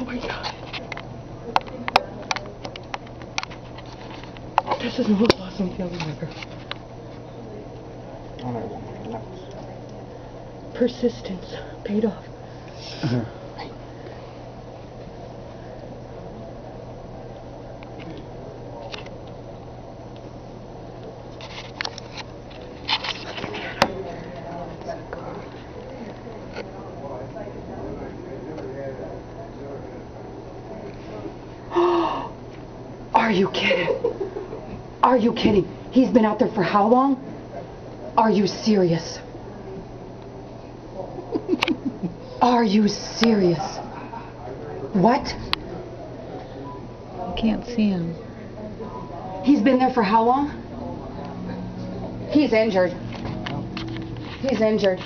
Oh my god. This is not awesome feeling liquor. Persistence paid off. Are you kidding? Are you kidding? He's been out there for how long? Are you serious? Are you serious? What? I can't see him. He's been there for how long? He's injured. He's injured.